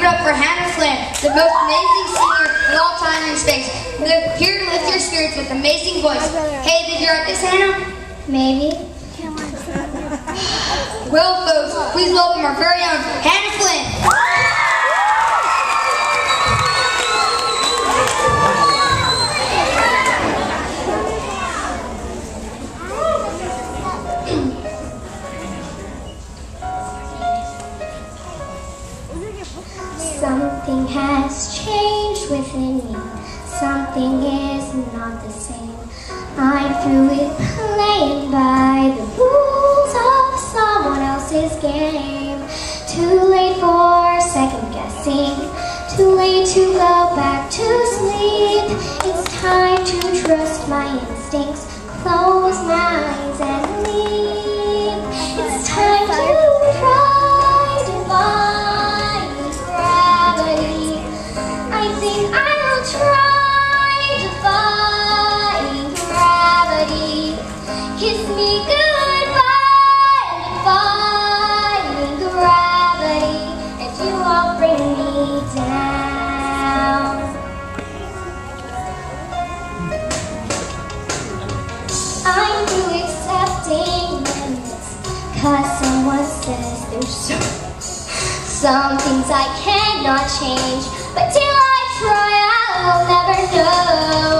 Give it up for Hannah Flynn, the most amazing singer of all time in space. Live here to lift your spirits with amazing voice. Hey, did you write this, Hannah? Maybe. Well, folks, please welcome our very own Hannah within me. Something is not the same. I'm through with playing by the rules of someone else's game. Too late for second guessing. Too late to go back to sleep. It's time to trust my instincts. Close limits Cause someone says there's so Some things I cannot change But till I try I will never know